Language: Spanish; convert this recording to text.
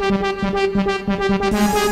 ¡Gracias!